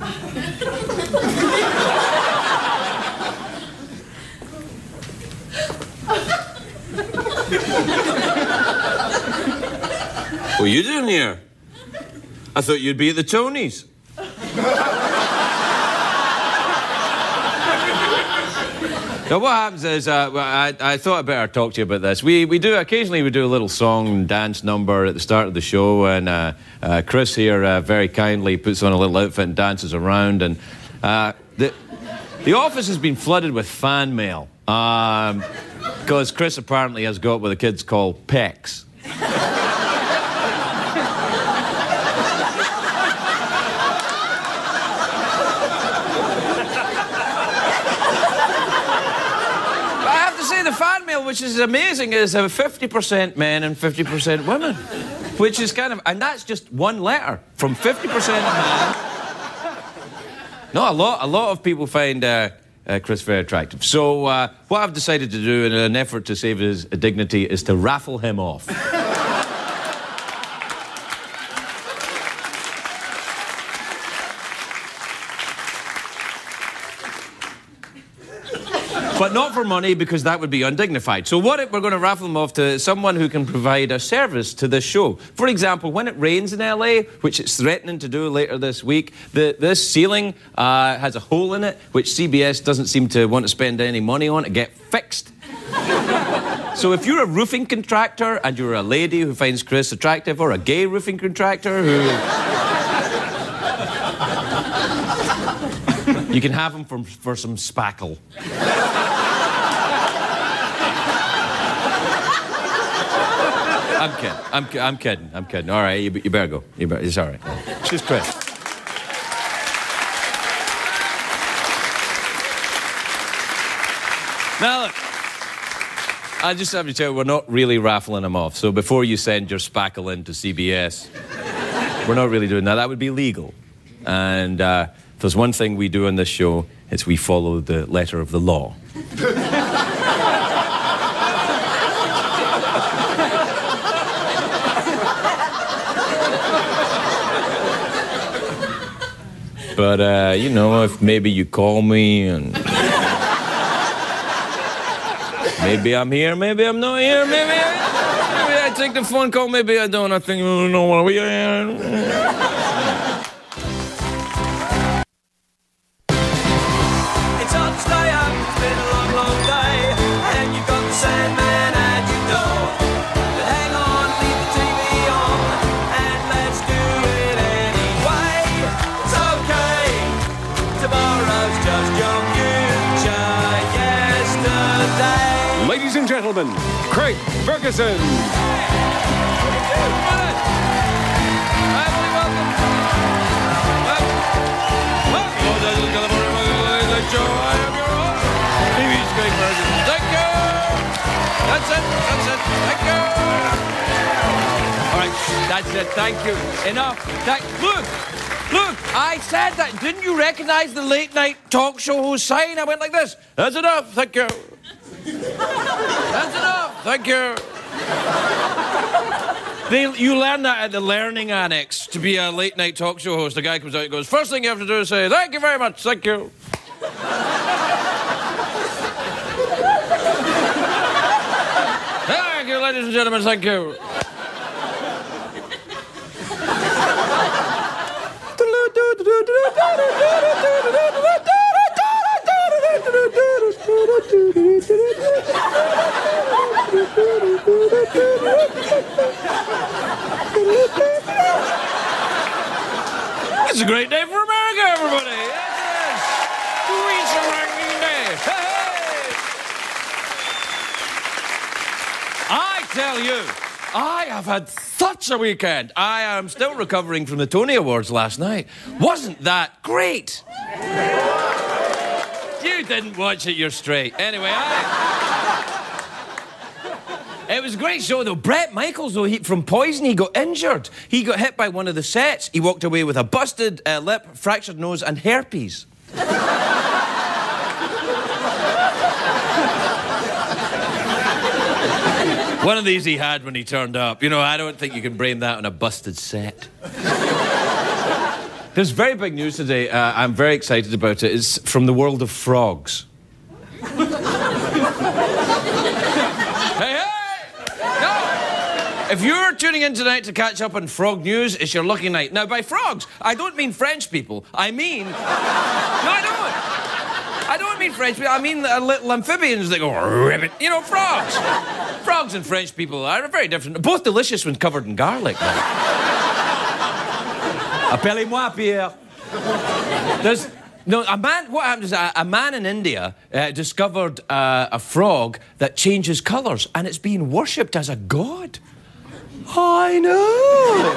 what are you doing here? I thought you'd be at the Tonys. Now, what happens is, uh, I, I, thought I'd better talk to you about this. We, we do, occasionally, we do a little song and dance number at the start of the show, and uh, uh, Chris here uh, very kindly puts on a little outfit and dances around. And uh, the, the office has been flooded with fan mail because um, Chris apparently has got what the kids call pecs. Which is amazing, is 50% men and 50% women. Which is kind of, and that's just one letter from 50% of men. No, a lot, a lot of people find uh, uh, Chris very attractive. So, uh, what I've decided to do in an effort to save his dignity is to raffle him off. But not for money because that would be undignified. So what if we're going to raffle them off to someone who can provide a service to this show? For example, when it rains in LA, which it's threatening to do later this week, the, this ceiling uh, has a hole in it, which CBS doesn't seem to want to spend any money on to get fixed. So if you're a roofing contractor and you're a lady who finds Chris attractive, or a gay roofing contractor who. you can have him for, for some spackle. I'm kidding. I'm, I'm kidding. I'm kidding. All right, you, you better go. You better, it's all right. She's Chris. Now, look, I just have to tell you, we're not really raffling them off. So before you send your spackle in to CBS, we're not really doing that. That would be legal. And uh, if there's one thing we do on this show, it's we follow the letter of the law. But, uh, you know, if maybe you call me and. maybe I'm here, maybe I'm not here, maybe I, maybe I take the phone call, maybe I don't. I think, oh, no, are we. Gentlemen, Craig Ferguson. Thank you. That's it. That's it. Thank you. All right. That's it. Thank you. Enough. Thank. Look. Look, I said that. Didn't you recognize the late night talk show host sign? I went like this. That's enough. Thank you. That's enough. Thank you. They, you learn that at the learning annex to be a late night talk show host. The guy comes out and goes, First thing you have to do is say, Thank you very much. Thank you. Thank you, ladies and gentlemen. Thank you. It's a great day for America, everybody. Yes, it is. day. Hey, I tell you, I have had such a weekend. I am still recovering from the Tony Awards last night. Wasn't that great? You didn't watch it, you're straight. Anyway, I. It was a great show, though. Bret Michaels, though, he, from Poison, he got injured. He got hit by one of the sets. He walked away with a busted uh, lip, fractured nose, and herpes. One of these he had when he turned up. You know, I don't think you can blame that on a busted set. There's very big news today. Uh, I'm very excited about it. It's from the world of frogs. hey, hey! If you're tuning in tonight to catch up on frog news, it's your lucky night. Now, by frogs, I don't mean French people. I mean. No, I don't. I don't mean French people. I mean little amphibians that go ribbit. You know, frogs. Frogs and French people are very different. Both delicious when covered in garlic. Appelez-moi Pierre. There's no a man. What happened is a, a man in India uh, discovered uh, a frog that changes colours, and it's being worshipped as a god. I know.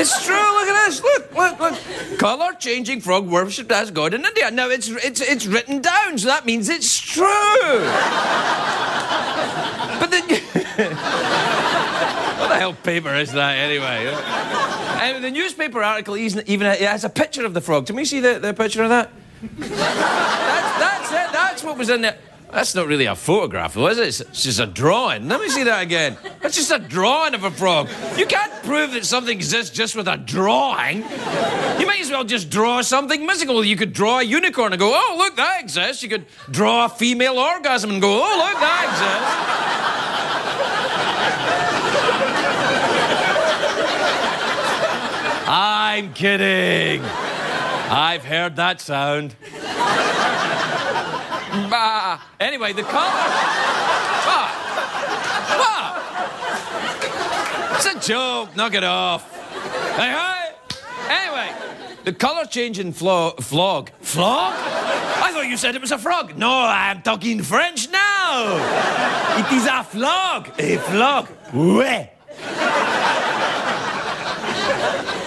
It's true. Look at this. Look, look, look. Color changing frog worshipped as god in India. Now it's it's it's written down, so that means it's true. but then. The hell paper is that anyway? and the newspaper article isn't even has a picture of the frog. Can we see the, the picture of that? that's, that's it. That's what was in there. That's not really a photograph, is it? It's just a drawing. Let me see that again. That's just a drawing of a frog. You can't prove that something exists just with a drawing. You might as well just draw something mystical. You could draw a unicorn and go, oh, look, that exists. You could draw a female orgasm and go, oh, look, that exists. I'm kidding. I've heard that sound. bah. Anyway, the colour. What? What? It's a joke. Knock it off. Hey, hey. Anyway, the colour change in flo- flog. Flog? I thought you said it was a frog. No, I'm talking French now. It is a flog. A flog. Ouais.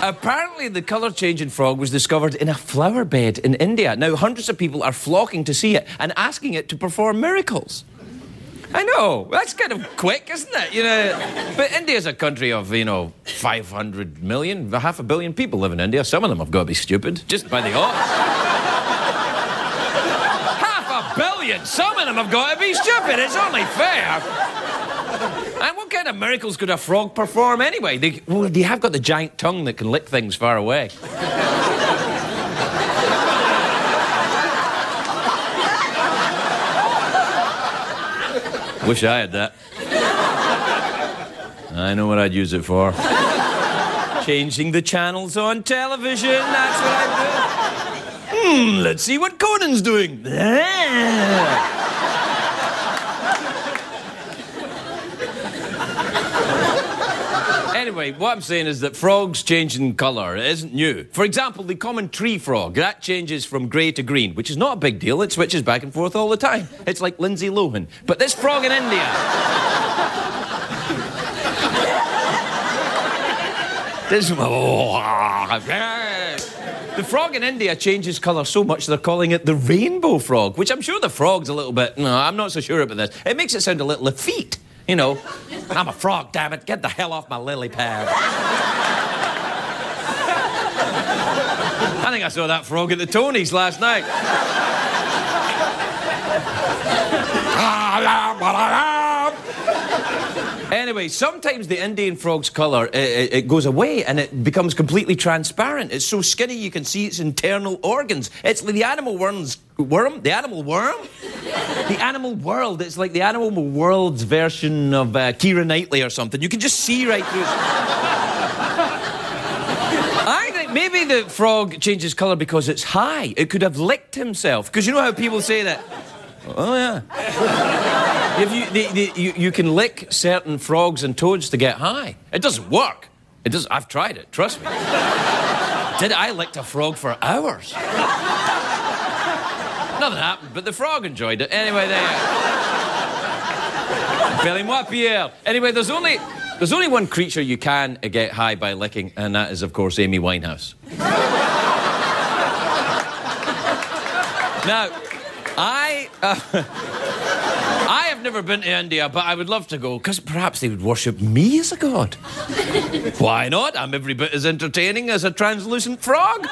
Apparently, the colour changing frog was discovered in a flower bed in India. Now, hundreds of people are flocking to see it and asking it to perform miracles. I know. That's kind of quick, isn't it? You know, but India's a country of, you know, 500 million, half a billion people live in India. Some of them have got to be stupid, just by the odds. half a billion! Some of them have got to be stupid. It's only fair. Kind of miracles could a frog perform anyway? They, well, they have got the giant tongue that can lick things far away. Wish I had that. I know what I'd use it for. Changing the channels on television, that's what I'd do. Hmm, let's see what Conan's doing. What I'm saying is that frogs changing colour isn't new. For example, the common tree frog, that changes from grey to green, which is not a big deal. It switches back and forth all the time. It's like Lindsay Lohan. But this frog in India... this... Oh, the frog in India changes colour so much they're calling it the rainbow frog, which I'm sure the frog's a little bit... No, I'm not so sure about this. It makes it sound a little effete. You know, I'm a frog, damn it. Get the hell off my lily pad. I think I saw that frog at the Tonys last night. Anyway, sometimes the Indian frog's colour it, it, goes away and it becomes completely transparent. It's so skinny you can see its internal organs. It's the animal worm's worm, the animal worm, the animal world. It's like the animal world's version of uh, Keira Knightley or something. You can just see right through. I think maybe the frog changes colour because it's high. It could have licked himself. Because you know how people say that. Oh yeah. If you, the, the, you, you can lick certain frogs and toads to get high. It doesn't work. It does. I've tried it. Trust me. Did I lick a frog for hours? Nothing happened, but the frog enjoyed it. Anyway, there. Appelez-moi Pierre. Anyway, there's only there's only one creature you can get high by licking, and that is, of course, Amy Winehouse. now, I. Uh, I have never been to India, but I would love to go because perhaps they would worship me as a god. Why not? I'm every bit as entertaining as a translucent frog.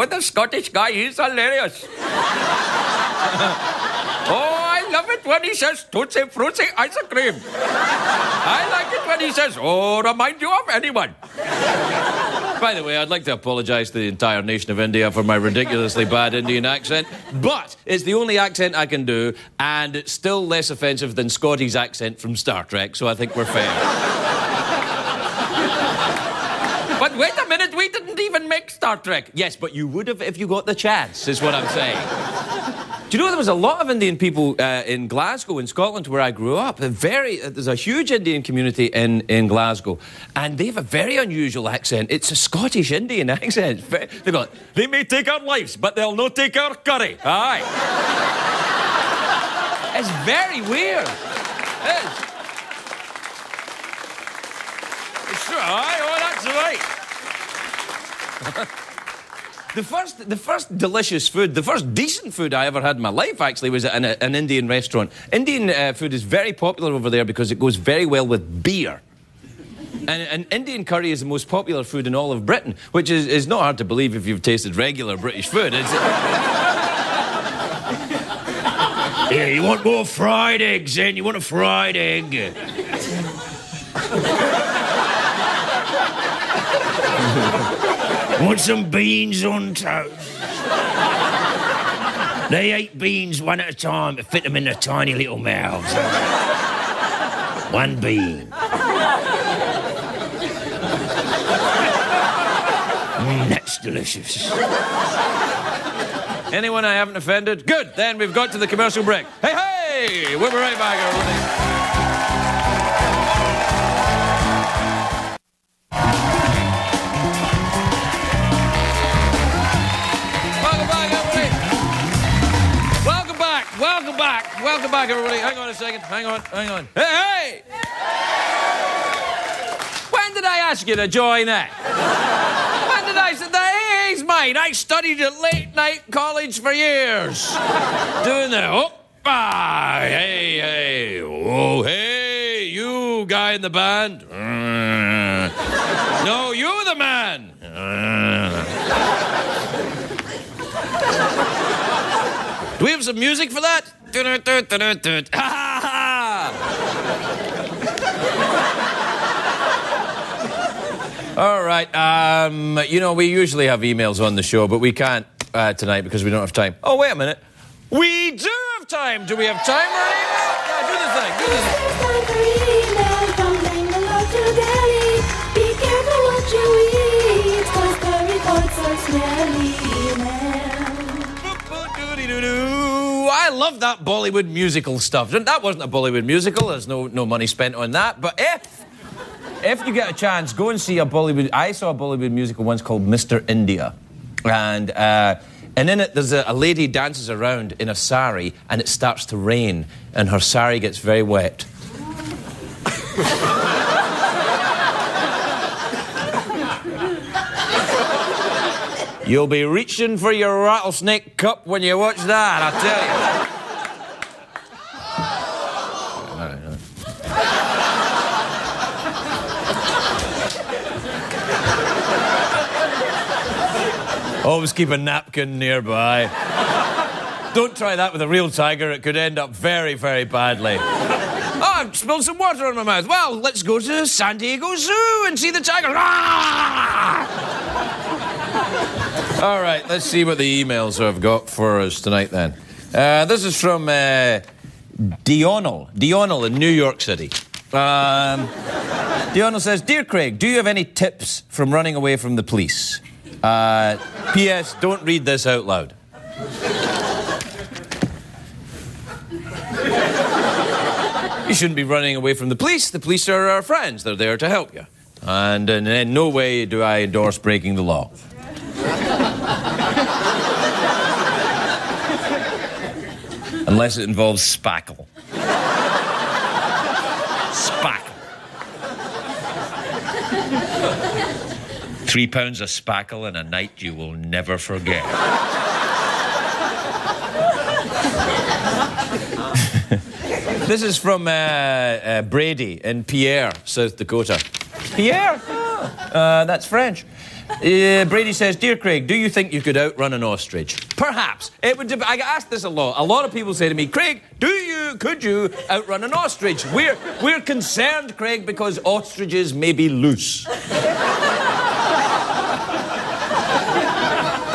Oh, the Scottish guy, he's hilarious. oh, I love it when he says Tootsie Fruity ice cream. I like it when he says, oh, remind you of anyone. By the way, I'd like to apologise to the entire nation of India for my ridiculously bad Indian accent, but it's the only accent I can do, and it's still less offensive than Scotty's accent from Star Trek, so I think we're fair. But wait a minute, we didn't even make Star Trek. Yes, but you would have if you got the chance, is what I'm saying. Do you know there was a lot of Indian people uh, in Glasgow, in Scotland, where I grew up? A very, uh, there's a huge Indian community in, in Glasgow, and they have a very unusual accent. It's a Scottish Indian accent. They go, they may take our lives, but they'll not take our curry. Aye. it's very weird. It is. It's true. Aye. The first, the first delicious food, the first decent food I ever had in my life actually was at an, an Indian restaurant. Indian uh, food is very popular over there because it goes very well with beer. And, and, Indian curry is the most popular food in all of Britain, which is, is not hard to believe if you've tasted regular British food. yeah, you want more fried eggs, then? You want a fried egg? Want some beans on toast? they ate beans one at a time to fit them in their tiny little mouths. one bean. Mm, that's delicious. Anyone I haven't offended? Good. Then we've got to the commercial break. Hey, hey! We'll be right back, everybody. Welcome back, everybody. Hang on a second. Hang on, hang on. Hey, hey! When did I ask you to join that? when did I say that? He's mine. I studied at late night college for years. Doing that. Oh, ah, hey, hey. Oh, hey, you guy in the band. no, you the man. Do we have some music for that? All right. Um, you know, we usually have emails on the show, but we can't uh, tonight because we don't have time. Oh, wait a minute. We do have time. Do we have time or email? Yeah, do the thing. Do the thing. Be careful what. I love that Bollywood musical stuff. That wasn't a Bollywood musical. There's no, no money spent on that. But if if you get a chance, go and see a Bollywood. I saw a Bollywood musical once called Mr. India, and uh, and in it there's a, a lady dances around in a sari, and it starts to rain, and her sari gets very wet. You'll be reaching for your rattlesnake cup when you watch that, I tell you. Always keep a napkin nearby. Don't try that with a real tiger, it could end up very, very badly. Oh, I've spilled some water on my mouth. Well, let's go to the San Diego Zoo and see the tiger. Ah! All right, let's see what the emails have got for us tonight then. Uh, this is from uh, Dionel. Dionel in New York City. Um, Dionel says, Dear Craig, do you have any tips from running away from the police? Uh, P.S. Don't read this out loud. you shouldn't be running away from the police. The police are our friends, they're there to help you. And in no way do I endorse breaking the law. Unless it involves spackle. spackle. Three pounds of spackle in a night you will never forget. this is from uh, uh, Brady in Pierre, South Dakota. Pierre? Oh, Uh, that's French. Uh, Brady says, Dear Craig, do you think you could outrun an ostrich? Perhaps. It would. I get asked this a lot. A lot of people say to me, Craig, do you, could you outrun an ostrich? We're, we're concerned, Craig, because ostriches may be loose.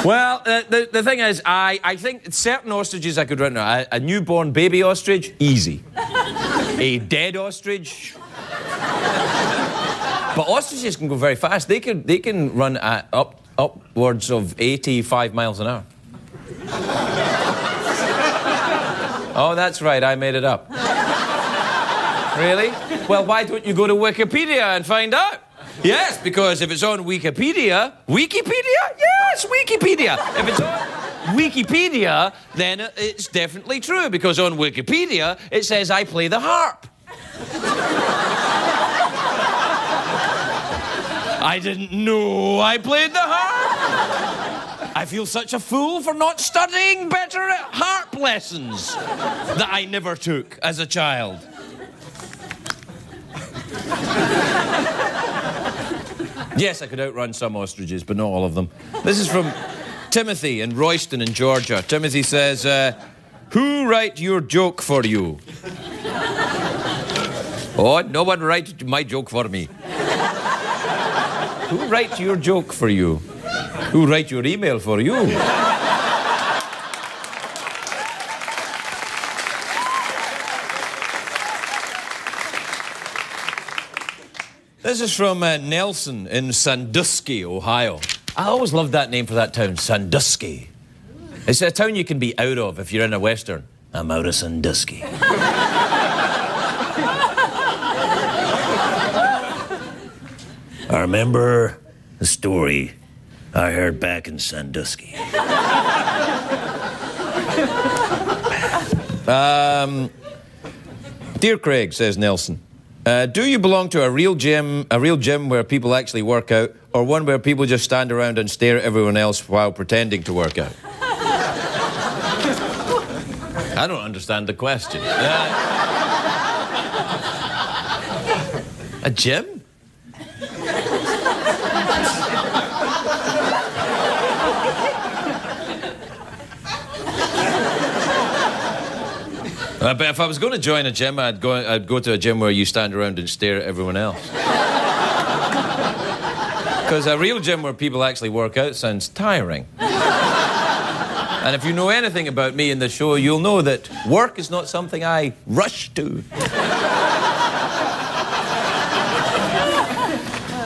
Well, uh, the, the thing is, I, I think certain ostriches I could run. A, a newborn baby ostrich, easy. a dead ostrich. But ostriches can go very fast. They can, they can run at up, upwards of 85 miles an hour. oh, that's right, I made it up. really? Well, why don't you go to Wikipedia and find out? Yes, because if it's on Wikipedia, Wikipedia? Yes, Wikipedia. If it's on Wikipedia, then it's definitely true because on Wikipedia it says I play the harp. I didn't know I played the harp. I feel such a fool for not studying better at harp lessons that I never took as a child. Yes, I could outrun some ostriches, but not all of them. This is from Timothy in Royston in Georgia. Timothy says, uh, Who write your joke for you? oh, no one write my joke for me. Who writes your joke for you? Who writes your email for you? This is from uh, Nelson in Sandusky, Ohio. I always loved that name for that town, Sandusky. It's a town you can be out of if you're in a western. I'm out of Sandusky. I remember the story I heard back in Sandusky. um, Dear Craig, says Nelson, uh, do you belong to a real gym, a real gym where people actually work out, or one where people just stand around and stare at everyone else while pretending to work out? I don't understand the question. Uh, a gym? Uh, but if I was going to join a gym, I'd go, I'd go to a gym where you stand around and stare at everyone else. Because a real gym where people actually work out sounds tiring. and if you know anything about me in the show, you'll know that work is not something I rush to.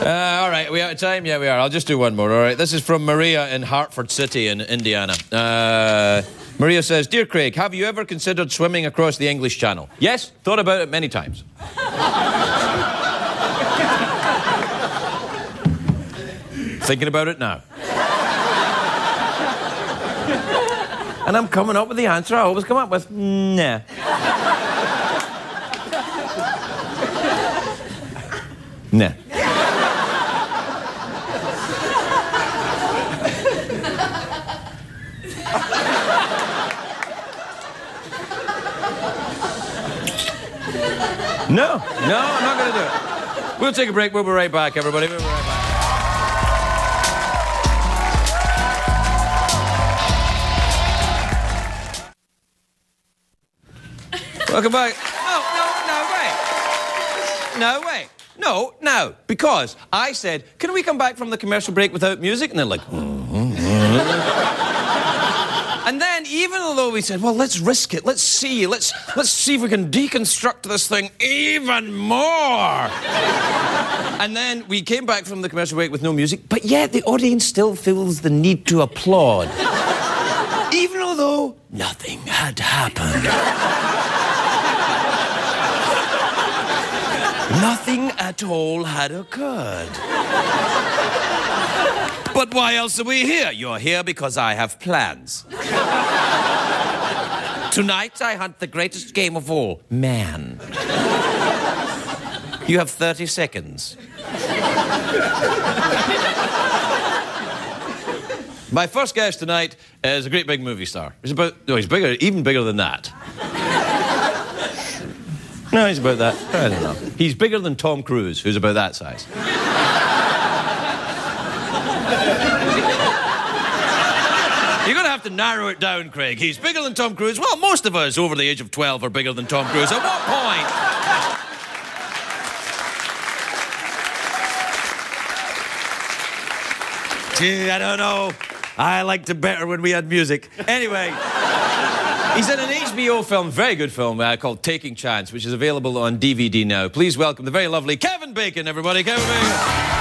Uh, all right, we out of time? Yeah, we are. I'll just do one more. All right, this is from Maria in Hartford City in Indiana. Uh, Maria says, Dear Craig, have you ever considered swimming across the English Channel? Yes, thought about it many times. Thinking about it now. and I'm coming up with the answer I always come up with. Nah. nah. No, no, I'm not going to do it. We'll take a break. We'll be right back, everybody. We'll be right back. Welcome back. No, no, no, wait. No, wait. No, no, because I said, can we come back from the commercial break without music? And they're like, "Mhm, mhm." Even though we said, well, let's risk it, let's see, let's, let's see if we can deconstruct this thing even more. and then we came back from the commercial break with no music, but yet the audience still feels the need to applaud. even though nothing had happened. Nothing at all had occurred. But why else are we here? You're here because I have plans. Tonight I hunt the greatest game of all man. You have 30 seconds. My first guest tonight is a great big movie star. He's about, no, he's bigger, even bigger than that. No, he's about that. I don't know. He's bigger than Tom Cruise, who's about that size. You're going to have to narrow it down, Craig. He's bigger than Tom Cruise. Well, most of us over the age of 12 are bigger than Tom Cruise. At what point? Gee, I don't know. I liked it better when we had music. Anyway, he's in an HBO film, very good film, uh, called Taking Chance, which is available on DVD now. Please welcome the very lovely Kevin Bacon, everybody. Kevin Bacon.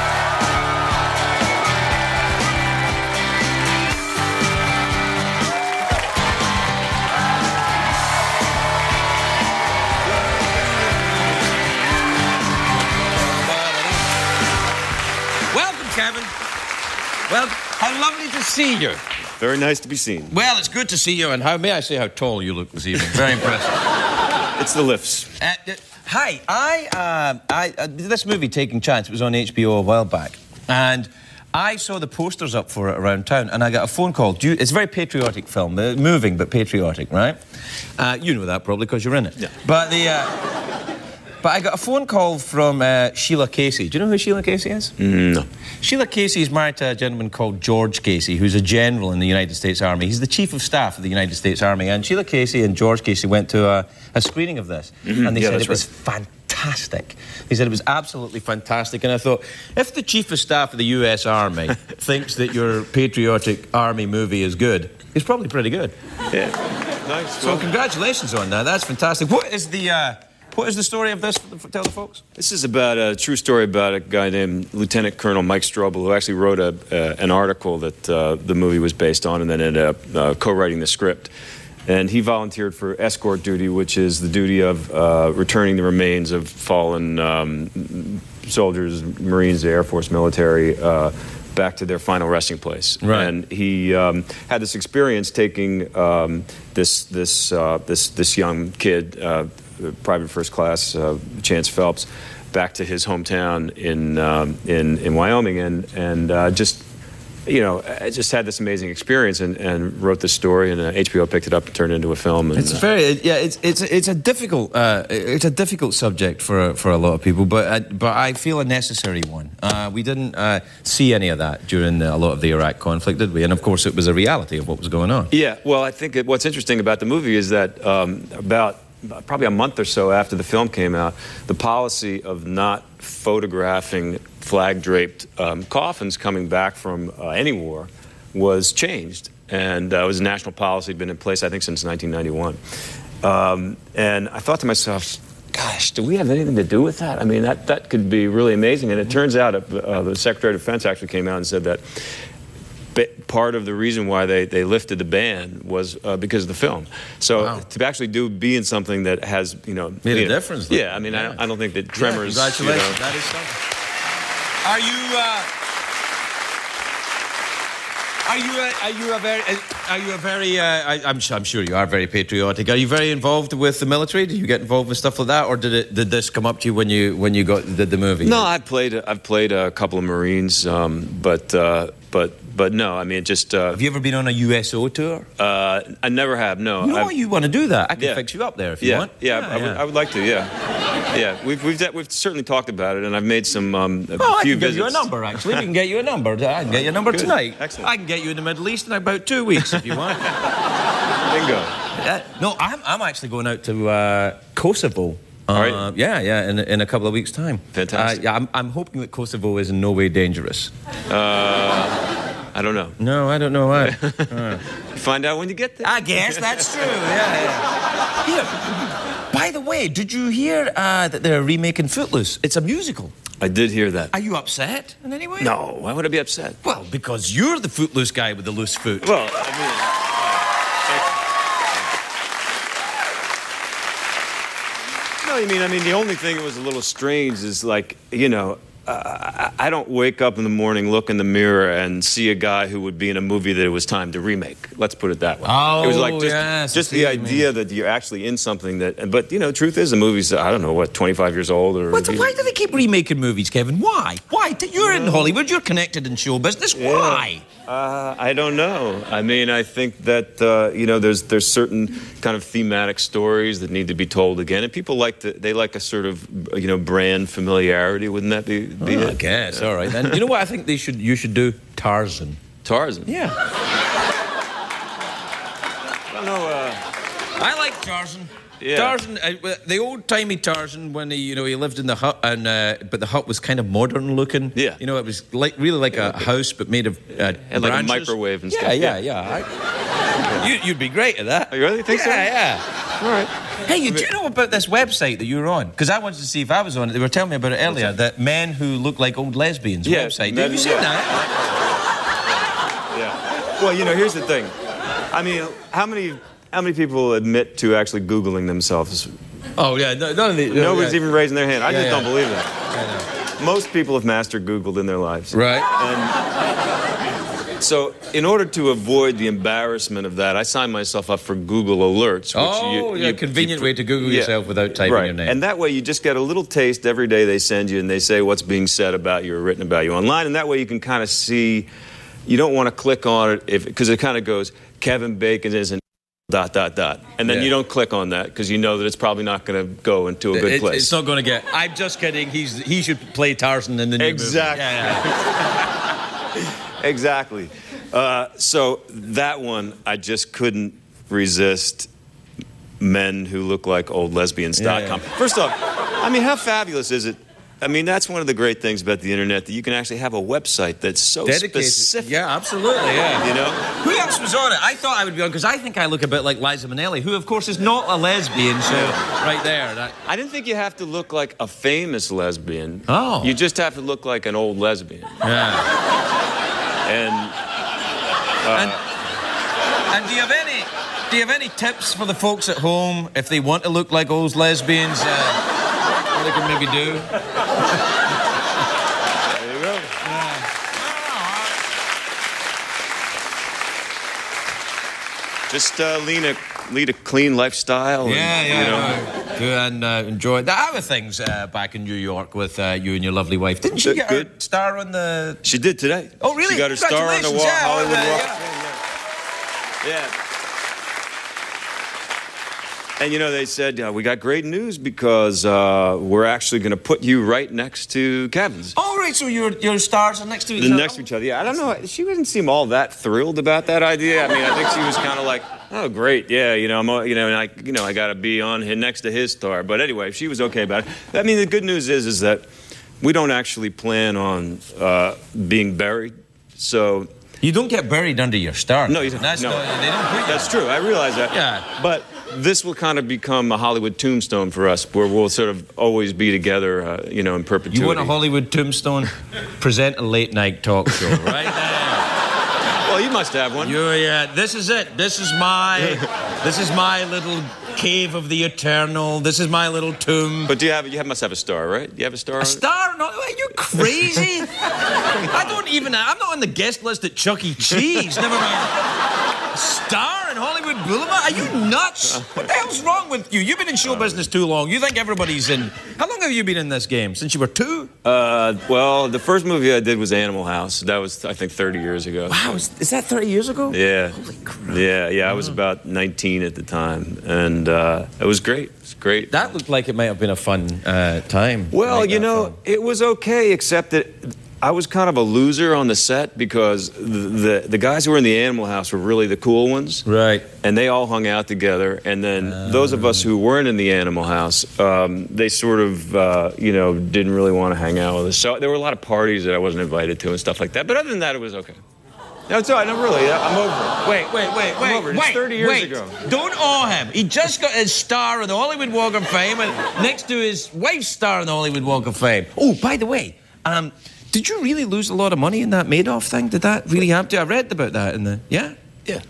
To see you. Very nice to be seen. Well, it's good to see you, and how may I say how tall you look this evening? Very impressive. It's the lifts. Uh, uh, hi, I, uh, I uh, this movie Taking Chance was on HBO a while back, and I saw the posters up for it around town, and I got a phone call. Do you, it's a very patriotic film, uh, moving but patriotic, right? Uh, you know that probably because you're in it. Yeah. But the. But I got a phone call from uh, Sheila Casey. Do you know who Sheila Casey is? No. Sheila Casey is married to a gentleman called George Casey, who's a general in the United States Army. He's the chief of staff of the United States Army. And Sheila Casey and George Casey went to a, a screening of this, and they Mm-hmm. Yeah, said it was fantastic. They said it was absolutely fantastic. And I thought, if the chief of staff of the U.S. Army thinks that your patriotic army movie is good, it's probably pretty good. Yeah. Nice. So congratulations on that. That's fantastic. What is the uh, what is the story of this? Tell the folks. This is about a true story about a guy named Lieutenant Colonel Mike Strobl, who actually wrote a, uh, an article that uh, the movie was based on and then ended up uh, co writing the script. And he volunteered for escort duty, which is the duty of uh, returning the remains of fallen um, soldiers, Marines, the Air Force, military. Uh, Back to their final resting place, Right. and he um, had this experience taking um, this this uh, this this young kid, uh, private first class uh, Chance Phelps, back to his hometown in um, in in Wyoming, and and uh, just you know I just had this amazing experience and, and wrote this story, and uh, HBO picked it up and turned it into a film. And, It's uh, very yeah. It's it's it's a difficult uh, it's a difficult subject for for a lot of people, but uh, but I feel a necessary one. Uh, we didn't uh, see any of that during the, a lot of the Iraq conflict, did we? And of course, it was a reality of what was going on. Yeah, well, I think what's interesting about the movie is that um, about probably a month or so after the film came out, the policy of not photographing flag draped um, coffins coming back from uh, any war was changed. And uh, it was a national policy, had been in place, I think, since 1991. Um, and I thought to myself, gosh, do we have anything to do with that? I mean, that, that could be really amazing. And it turns out uh, the Secretary of Defense actually came out and said that part of the reason why they, they lifted the ban was uh, because of the film. So Wow. to actually do be in something that has you know Made a know- difference, though. Yeah, I mean I, Yeah. don't, I don't think that Tremors. Yeah, you congratulations. know- That is something. Are you? Uh, are you? A, are you a very? Are you a very? Uh, I, I'm, I'm sure you are very patriotic. Are you very involved with the military? Did you get involved with stuff like that, or did it? Did this come up to you when you when you got did the movie? no, I've played I've played a couple of Marines, um, but uh, but but no, I mean just uh, Have you ever been on a USO tour? uh, I never have. No, No, I've- you want to do that? I can Yeah. fix you up there if you yeah, want. yeah, I, would, I would like to. Yeah, yeah. We've we've we've certainly talked about it, and I've made some um, a Oh, I few can give you a number, actually. We can get you a number. I can get you a number Good. tonight. Excellent. I can get you in the Middle East in about two weeks if you want. Bingo. Uh, no, I'm, I'm actually going out to uh, Kosovo. You? Uh, yeah, yeah, in, in a couple of weeks' time. Fantastic. Uh, yeah, I'm, I'm hoping that Kosovo is in no way dangerous. I don't know. No, I don't know why. Find out when you get there. I guess that's true. Yeah, yeah. Here, by the way, did you hear uh, that they're remaking Footloose? It's a musical. I did hear that. Are you upset in any way? No, why would I be upset? Well, because you're the footloose guy with the loose foot. Well, I mean. No, you mean, I mean, the only thing that was a little strange is like, you know, uh, I don't wake up in the morning, look in the mirror, and see a guy who would be in a movie that it was time to remake. Let's put it that way. Oh, it was like Oh, just, yes, just the idea that you're actually in something that. But you know, truth is, the movie's I don't know what 25 years old or. What, why do they keep remaking movies, Kevin? Why? Why? You're in Hollywood. You're connected in show business. Why? Uh, I don't know. I mean, I think that uh, you know, there's there's certain kind of thematic stories that need to be told again, and people like to they like a sort of you know brand familiarity. Wouldn't that be be Oh, I it? guess. All right then. you know what I think they should? You should do Tarzan. Tarzan. Yeah. I don't know. Uh, I like Tarzan. Yeah. Tarzan, uh, the old timey Tarzan, when he, you know, he lived in the hut, and uh, but the hut was kind of modern looking. Yeah. you know, it was like really like a house, but made of uh, And like a microwave and yeah, stuff. Yeah, yeah, I- you, you'd be great at that. Oh, you really think yeah, so? Yeah, yeah. all right. Hey, you, do you know about this website that you were on? Because I wanted to see if I was on it. They were telling me about it earlier. That men who look like old lesbians Yeah, website. Have you seen yeah. that? Yeah. Well, you know, here's the thing. I mean, how many how many people admit to actually googling themselves? Oh yeah, no, none of the, Nobody's yeah. even raising their hand. I Yeah, just yeah. don't believe that. Most people have mastered Googled in their lives. right. So, in order to avoid the embarrassment of that, I signed myself up for Google Alerts. Which Oh, you, yeah, you- convenient you- way to Google yourself without typing right. your name. And that way, you just get a little taste every day they send you, and they say what's being said about you or written about you online. And that way, you can kind of see. You don't want to click on it if because it kind of goes Kevin Bacon is an dot dot dot, and then Yeah. you don't click on that because you know that it's probably not going to go into a good It- place. It's not going to get. I'm just kidding. He's he should play Tarzan in the new Exactly. movie. Yeah, yeah. Exactly. Uh, so that one, I just couldn't resist men who look like old lesbians.com. Yeah. First off, I mean, how fabulous is it? I mean, that's one of the great things about the internet that you can actually have a website that's so Dedicated. specific. Yeah, absolutely. Yeah. You know? Who else was on it? I thought I would be on because I think I look a bit like Liza Minnelli, who, of course, is not a lesbian. So, right there. That, I didn't think you have to look like a famous lesbian. Oh. You just have to look like an old lesbian. yeah. And and, and do you have any? Do you have any tips for the folks at home if they want to look like old lesbians? Uh, what they maybe do? there you go. Just uh, lead a lead a clean lifestyle. and, Yeah, yeah, You know, no. Do and uh, enjoy. There are things uh, back in New York with uh, you and your lovely wife. Didn't she Good, get her good. star on the? She did today. Oh, really? She got her star on the wall, yeah, Hollywood the- Walk. yeah. Yeah. And you know, they said uh, we got great news because uh, we're actually going to put you right next to Kevin's. Oh, right. So your your stars are next to each The other. next to each other. Yeah, I don't know. She didn't seem all that thrilled about that idea. I mean, I think she was kind of like, "Oh, great, yeah, you know, I'm, you know, and I, you know, I got to be on here next to his star." But anyway, she was okay about it. I mean, the good news is, is that we don't actually plan on uh, being buried. So You don't get buried under your star. no, you don't. That's no. not- they don't That's true. I realize that. Yeah. But this will kind of become a Hollywood tombstone for us, where we'll sort of always be together, uh, you know, in perpetuity. You want a Hollywood tombstone? Present a late night talk show, right there. well, you must have one. You, yeah. This is it. This is my. this is my little cave of the eternal. This is my little tomb. But do you have? You have, must have a star, right? Do You have a star. A star? No, are you crazy? I don't even. I'm not on the guest list at Chuck E. Cheese. Never mind. Star in Hollywood Boulevard? Are you nuts? What the hell's wrong with you? You've been in show business too long. You think everybody's in. How long have you been in this game? Since you were two? Uh, well, the first movie I did was Animal House. That was, I think, 30 years ago. Wow, is, is that 30 years ago? Yeah. Holy crap. Yeah, yeah. I was about 19 at the time, and uh, it was great. It was great. That looked like it might have been a fun uh, time. Well, you know, it was okay, except that I was kind of a loser on the set because the, the the guys who were in the Animal House were really the cool ones. Right. and they all hung out together. And then those of us who weren't in the Animal House, um, they sort of, uh, you know, didn't really want to hang out with us. So there were a lot of parties that I wasn't invited to and stuff like that. But other than that, it was okay. No, it's all right. No, really, I'm over it. Wait, wait, wait, wait, over it. It's wait, 30 years wait. ago. Don't awe him. He just got his star on the Hollywood Walk of Fame, and next to his wife's star on the Hollywood Walk of Fame. Oh, by the way, um, did you really lose a lot of money in that Madoff thing? Did that really happen to you? I read about that in the yeah. Yeah.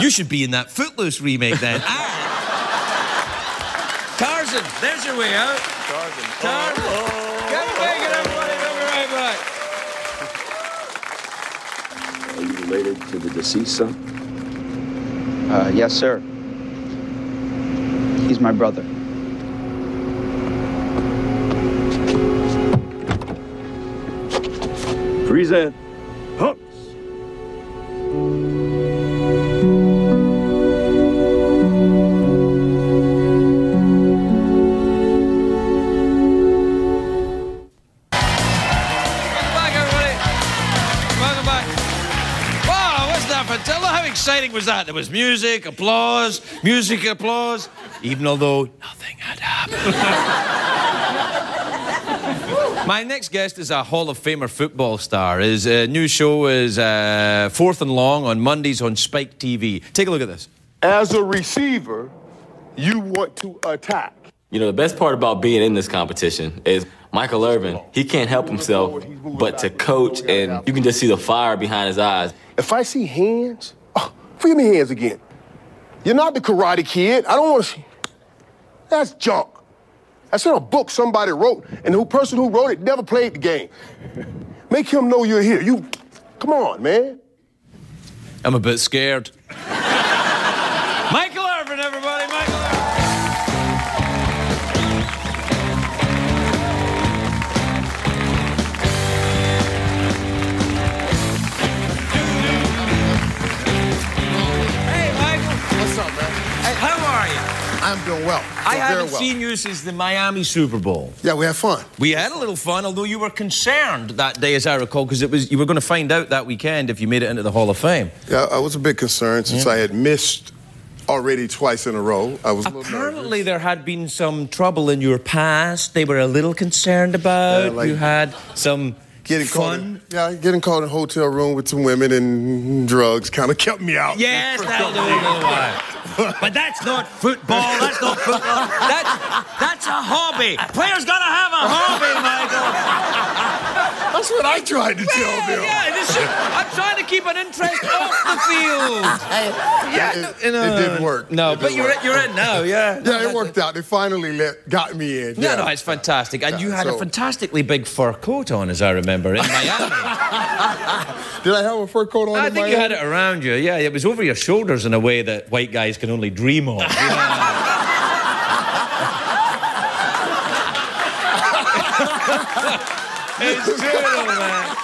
You should be in that Footloose remake then. ah. Tarzan, there's your way out. Tarzan. Get away, get everybody. We'll be right back. Are you related to the deceased son? Uh, yes, sir. He's my brother. Tell how exciting was that? There was music, applause, music, applause, even although nothing had happened. My next guest is a Hall of Famer football star. His uh, new show is uh, Fourth and Long on Mondays on Spike TV. Take a look at this. As a receiver, you want to attack. You know, the best part about being in this competition is Michael Irvin, he can't help himself but to coach, and you can just see the fire behind his eyes. If I see hands, oh, give me hands again. You're not the Karate Kid. I don't want to see. That's junk. That's in a book somebody wrote, and the person who wrote it never played the game. Make him know you're here. You, come on, man. I'm a bit scared. I'm doing well. I haven't well. seen you since the Miami Super Bowl. Yeah, we had fun. We had a little fun, although you were concerned that day, as I recall, because it was you were going to find out that weekend if you made it into the Hall of Fame. Yeah, I was a bit concerned since Yeah. I had missed already twice in a row. I was a little Apparently, there had been some trouble in your past. They were a little concerned about. Yeah, like- you had some Getting caught fun. in, yeah, getting caught in a hotel room with some women and drugs kind of kept me out. Yes, that'll do it a little while. But that's not football. That's not football. That's that's a hobby. Players gotta have a hobby, Michael. That's what I tried to tell Yeah, them. yeah, this should, I'm trying to keep an interest off the field. Yeah, It- you uh, know, it didn't work. No, It but didn't you're work. you're in now. Yeah. Yeah, it worked out. They finally let, got me in. No, yeah. no, it's fantastic. And Yeah, you had a fantastically big fur coat on, as I remember, in Miami. Did I have a fur coat on? I in think you had it around you. Yeah, it was over your shoulders in a way that white guys can only dream of. Yeah. it's man.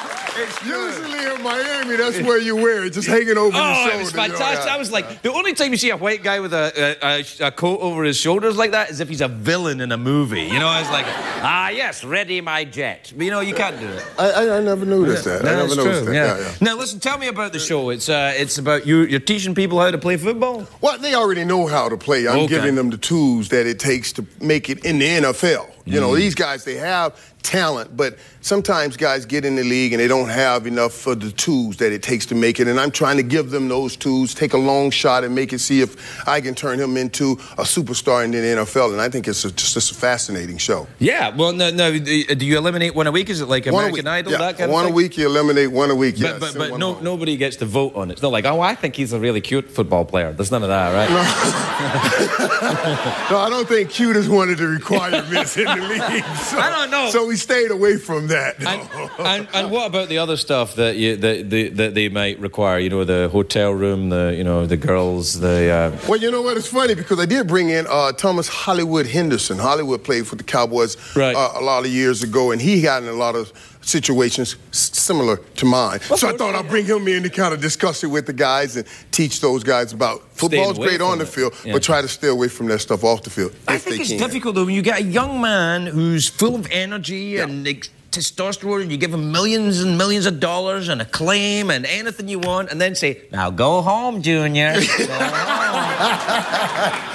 Usually in Miami, that's where you wear it, just hanging over your Oh, shoulder. it was you know, fantastic. I was like, the only time you see a white guy with a, a, a, coat over his shoulders like that is if he's a villain in a movie. You know, it's like, ah, yes, ready my jet. But you know, you can't do it. I, I, I never noticed that. I never noticed true. that. Yeah. Yeah, yeah. Now, listen, tell me about the show. It's uh, it's about you. You're teaching people how to play football. Well, they already know how to play. I'm Okay. giving them the tools that it takes to make it in the NFL. You Mm. know, these guys, they have talent, but sometimes guys get in the league and they don't have enough of the tools that it takes to make it. And I'm trying to give them those tools, take a long shot and make it, see if I can turn him into a superstar in the NFL. And I think it's a, just, a fascinating show. Yeah. Well, no, no. Do you eliminate one a week? Is it like One American. Idol? Yeah, That kind of one thing? a week, you eliminate one a week. But, yes, but, but no, nobody gets to vote on it. It's not like, oh, I think he's a really cute football player. There's none of that, right? No, No, I don't think cute is one of the requirements in the league. So, I don't know. So we stayed away from that. And, and, and what about the other stuff that you that, the, that they might require? You know, the hotel room, the you know the girls, the uh, Well, you know what? It's funny because I did bring in uh, Thomas Hollywood Henderson. Hollywood played for the Cowboys Right. uh, a lot of years ago, and he got in a lot of situations similar to mine. so I thought I'd bring him in to kind of discuss it with the guys and teach those guys about football's away great on the it. field, Yeah. but try to stay away from that stuff off the field. I if think they it's can. difficult though when you get a young man who's full of energy and testosterone, and you give him millions and millions of dollars and acclaim and anything you want, and then say, "Now go home, Junior." Go home."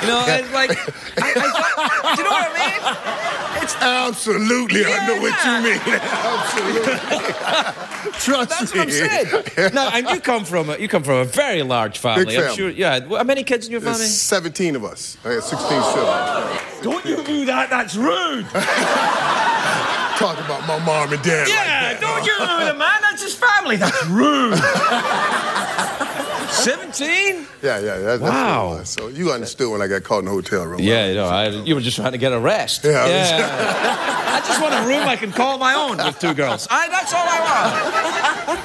you know, it's like, I, I thought, do you know what I mean? It's Absolutely, I know what you mean. Absolutely. Trust That's me. what I'm saying. now, and you come from a, you come from a very large family. Big I'm sure. Yeah. How many kids in your There's family? 17 of us. I got 16 siblings. Don't you do that. That's rude. Talk about my mom and dad. like Yeah, that. don't you do it, man. That's his family. That's rude. 17? Yeah, yeah, that, that's Wow. what it. So you understood when I got caught in the hotel room. Yeah, you know, I, you were just trying to get a rest. Yeah, I was- I just want a room I can call my own with two girls. I, that's all I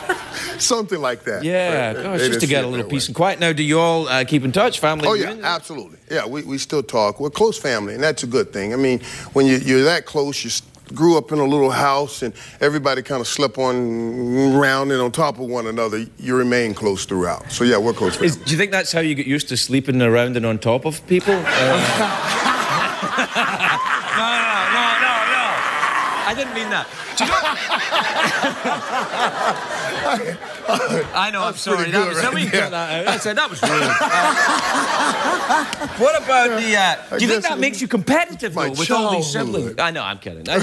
want. Something like that. Yeah, They- gosh, they just to get a little that peace way. and quiet. Now, do you all uh, keep in touch, family? Oh yeah, reunions? absolutely. Yeah, we, we still talk. We're close family, and that's a good thing. I mean, when you, you're that close, you s- grew up in a little house, and everybody kind of slept on around and on top of one another. You remain close throughout. So yeah, we're close. Is, do you think that's how you get used to sleeping around and on top of people? Uh, no, no, no, no, no. I didn't mean that. Do you know, I know, I'm sorry. That was, right? somebody Yeah. that out. I said that was rude. Uh, what about the. Uh, do you think that makes you competitive, though, with all these siblings? I know, I'm kidding. I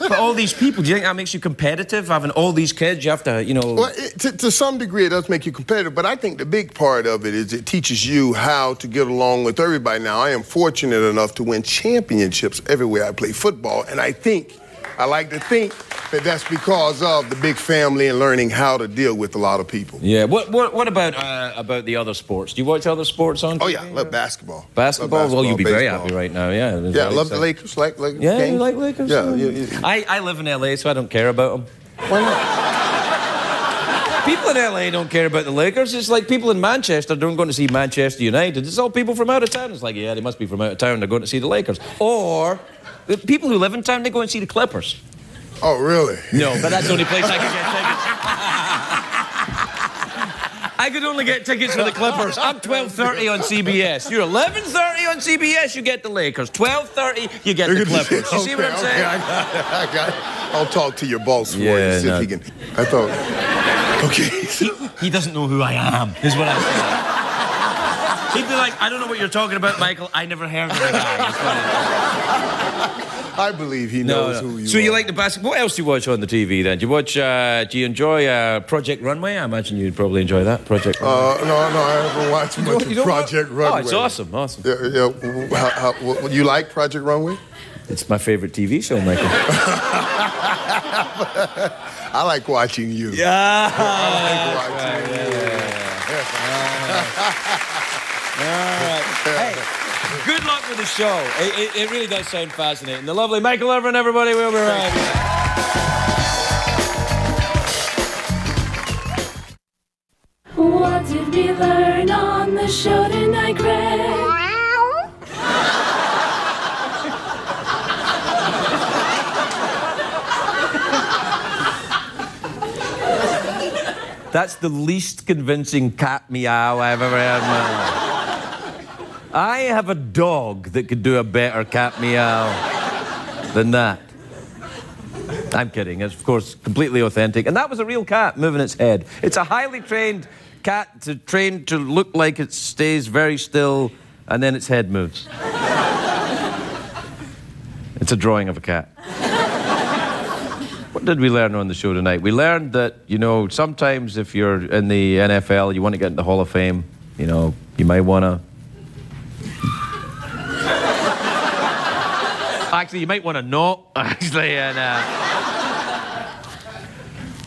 but all these people, do you think that makes you competitive, having all these kids? You have to, you know. Well, it, to, to some degree, it does make you competitive, but I think the big part of it is it teaches you how to get along with everybody. Now, I am fortunate enough to win championships everywhere I play football, and I think, I like to think that that's because of the big family and learning how to deal with a lot of people. Yeah. What What, what about uh, about the other sports? Do you watch other sports on? Oh TV? yeah, I love basketball. Basketball? Love well, you'll be very happy right now. Yeah. Yeah, I love the Lakers. Like, like Yeah, games. you like Lakers? Yeah, yeah, yeah. I, I live in LA, so I don't care about them. Why not? People in LA don't care about the Lakers. It's like people in Manchester don't go to see Manchester United. It's all people from out of town. It's like, yeah, they must be from out of town. They're going to see the Lakers. Or the people who live in town, they go and see the Clippers. Oh, really? No, but that's the only place I can get tickets. I could only get tickets for the Clippers. I'm 12:30 on CBS. You're 11:30 on CBS. You get the Lakers. 12:30. You get the Clippers. You see what I'm Okay, saying? okay, I got it. I got it. I'll talk to your boss for Yeah, you, see no. if he can. I thought. Okay. He doesn't know who I am, is what I'm saying. He'd be like, I don't know what you're talking about, Michael. I never heard of the guy. It I believe he is. knows who you are. so are. you like the basketball? What else do you watch on the TV then? Do you watch? Uh, do you enjoy uh, Project Runway? I imagine you'd probably enjoy that Project. Runway. Uh, no, no, I haven't watched much You of Project wa- Runway. Oh, it's awesome, awesome. Yeah, yeah. How, how, what, you like Project Runway? It's my favorite TV show, Michael. I like watching you. yeah. I like watching Hey, good luck with the show. It, it, it really does sound fascinating. The lovely Michael Irvin, everybody. We'll be right back. What did we learn on the show tonight, Craig? That's the least convincing cat meow I've ever heard in my life. I have a dog that could do a better cat meow than that. I'm kidding. It's, of course, completely authentic. And that was a real cat moving its head. It's a highly trained cat to, trained to look like it stays very still and then its head moves. It's a drawing of a cat. What did we learn on the show tonight? We learned that, you know, sometimes if you're in the NFL, you want to get in the Hall of Fame, you know, you might want to. Actually, you might want to not, actually. And, uh...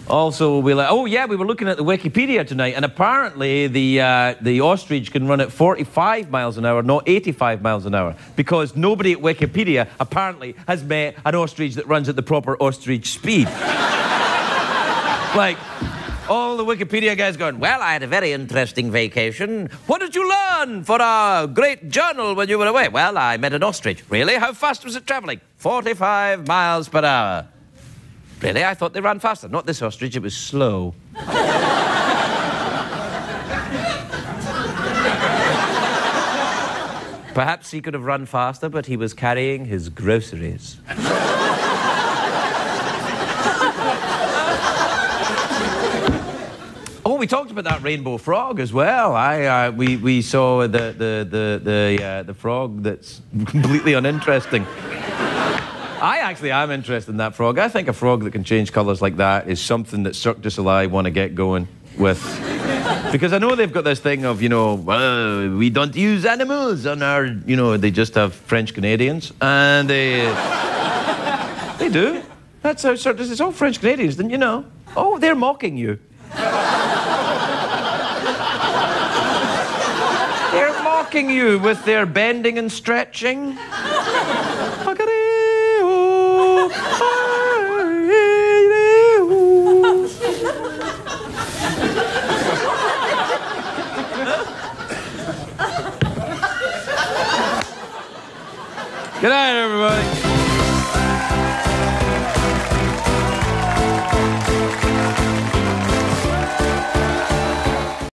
Also, we like, oh yeah, we were looking at the Wikipedia tonight, and apparently the uh, the ostrich can run at 45 miles an hour, not 85 miles an hour, because nobody at Wikipedia apparently has met an ostrich that runs at the proper ostrich speed. like. All the Wikipedia guys going, Well, I had a very interesting vacation. What did you learn for our great journal when you were away? Well, I met an ostrich. Really? How fast was it traveling? 45 miles per hour. Really? I thought they ran faster. Not this ostrich, it was slow. Perhaps he could have run faster, but he was carrying his groceries. We talked about that rainbow frog as well. I uh, we we saw the the the the, uh, the frog that's completely uninteresting. I actually am interested in that frog. I think a frog that can change colours like that is something that Cirque du Soleil want to get going with. Because I know they've got this thing of, you know, well, we don't use animals on our, you know, they just have French Canadians. And they. they do. That's how Cirque du It's all French Canadians, didn't you know? Oh, they're mocking you. They're mocking you with their bending and stretching. Good night, everybody.